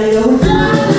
Valeu!